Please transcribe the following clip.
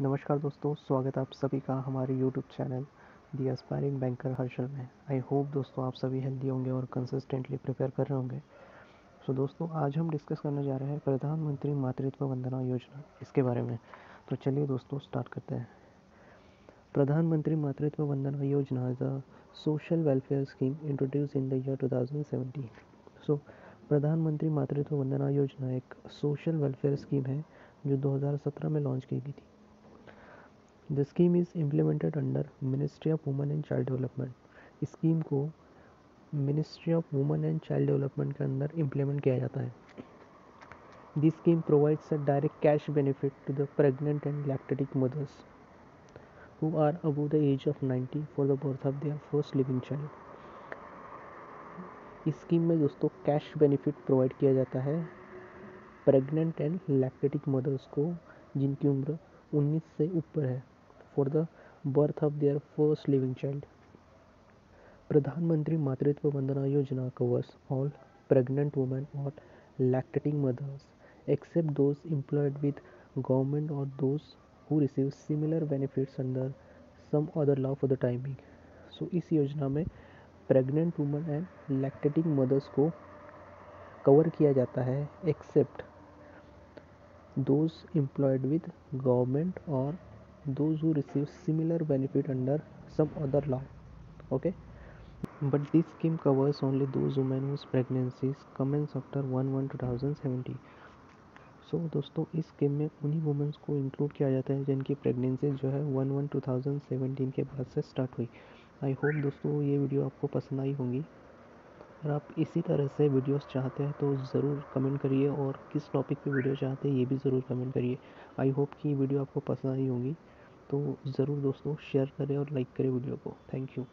नमस्कार दोस्तों स्वागत है आप सभी का हमारे YouTube channel the aspiring banker Harshal में। आई होप दोस्तों आप सभी हेल्दी होंगे और कंसिस्टेंटली प्रिपेयर कर रहे होंगे। सो so, दोस्तों आज हम डिस्कस करने जा रहे हैं प्रधानमंत्री मातृत्व वंदना योजना इसके बारे में। तो चलिए दोस्तों स्टार्ट करते हैं। Pradhanmantri Matritva Vandana Yojana is a social welfare scheme introduce in the year 2017 so Pradhanmantri Matritva Vandana योजना एक सोशल वेलफेयर स्कीम है जो 2017 में लॉन्च की गई थी। The scheme is implemented under ministry of women and child development scheme को ministry of women and child development के अंदर इम्प्लीमेंट किया जाता है। This scheme provides a direct cash benefit to the pregnant and lactating mothers who are above the age of 90 for the birth of their first living child. इस scheme में दोस्तों cash benefit provide किया जाता है pregnant and लैक्टेटिक mother's को जिनकी उम्र 19 से ऊपर है। For the birth of their first living child Pradhanmantri Matritva Vandana Yojana covers all pregnant women और lactating mothers except those employed with government और those who receive similar benefits under some other law for the timing so इस योजना में pregnant women and lactating mothers को cover किया जाता है except those employed with government और those who receive similar benefit under some other law okay but this scheme covers only those women whose pregnancies commence after 1 1 2017 so so, दोस्तों इस scheme में उन्हीं women's को include किया जाता है जिनकी प्रेगनेंसी जो है one one two thousand seventeen के बाद से स्टार्ट हुई आई होप दोस्तों ये वीडियो आपको पसंद आई होंगी अगर आप इसी तरह से वीडियोस चाहते हैं तो ज़रूर कमेंट करिए और किस टॉपिक पे वीडियो चाहते हैं, ये भी ज़रूर कमेंट करिए। आई होप कि वीडियो आपको पसंद आई होगी। तो ज़रूर दोस्तों, शेयर करें और लाइक करें वीडियो को। Thank you.